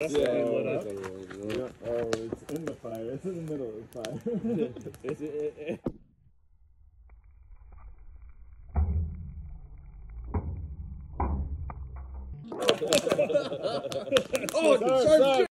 That's Yeah, why lit up. yeah. Oh, it's in the fire. It's in the middle of the fire. Is it- it- eh, eh? oh, Sorry, sorry.